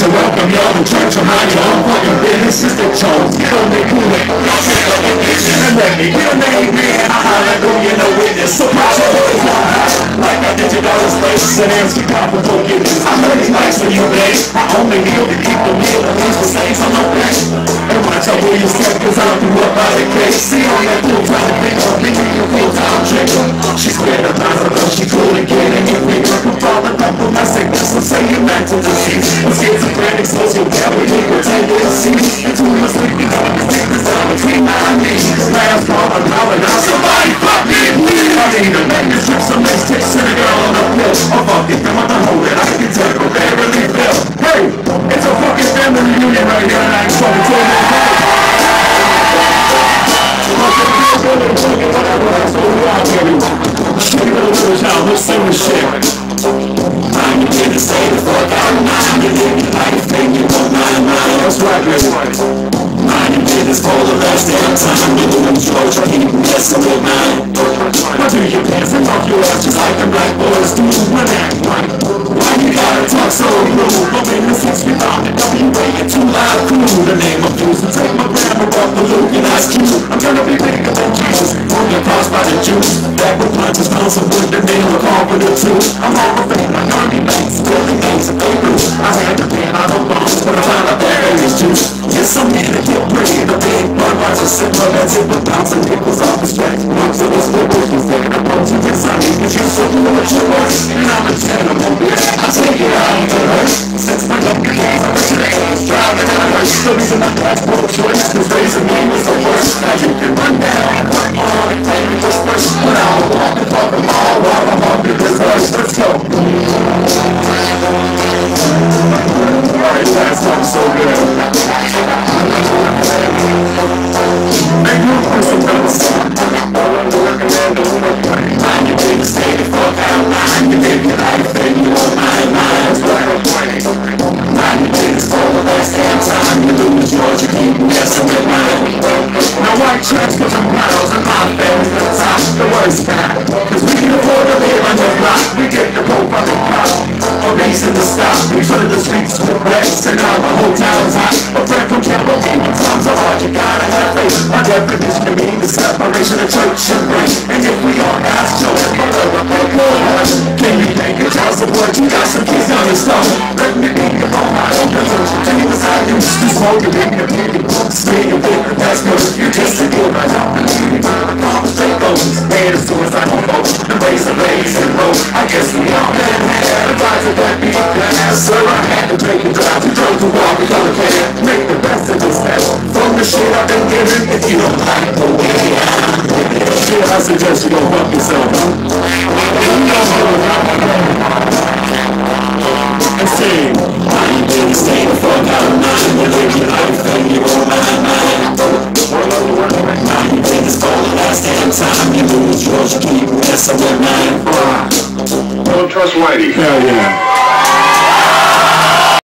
to welcome y'all to church. I'm your own fucking business. It's the chose. Get on the cool it. And let me get a name, man. I hallelujah, no witness. Of it. Like I did your daughter's place. And answer pop for forgiveness. I heard it's nice for you, babe. I only kneel to keep the meal. And lose mistakes. I'm And where you step. Cause I don't do up by the case. See on that full time to pick up. Make me a full time chicken. She's scared of myself. She cool again. And you think I can fall in love with my sickness. So say you mental disease. I'm schizophrenic, sociopath. We will take this seat. Into my sleeping on the sickness down between my knees. Last call, I'm calling out. Somebody fuck me, please. I need a man to strip some text. Send a girl on a pill. That's right, everybody. Mind your business for the last damn time You doing drugs, you keep messing with mine Why do you dance and talk your ass just like the black boys do when act right? Why you gotta talk so rude? But when the six we don't you wait it too loud, cool The name of Bruce and take my grammar off the Luke and Ice Cube I'm gonna be bigger than Jesus, on your cross by the juice That would punch his pounds of wood, the of with the two I'm all fame, my army mates, building gates and they lose I had to pan out of bombs, but I found out that there is juice Yes, I'm here to get pretty, the big blood watch a sipper that's it with bouncing nickels off his back Marks of nipples, he's taking a bunch of this, I need to you so know what you want And I'm a miles and my family's the top The worst kind Cause we can afford to live on your block We get the rope on the pop A reason to stop We flood the streets with wrecks And now the whole town's hot A friend from Campbell from times so hard You gotta have faith Our definition of meaning is separation of church and race And if we all ask Mother of the Lord Can you thank your child support You got some kids on your stone Let me be your own my own position Jesus I used to smoke and drink and pee Stay and think that's good shit I've been given If you don't like the way I'm Shit I suggest you go fuck yourself? You know I say Mind your business, stay the fuck out of mine You live your life and you mind mine Mind your business for the last damn time You lose yours, you keep messing with mine Don't trust Whitey. Hell yeah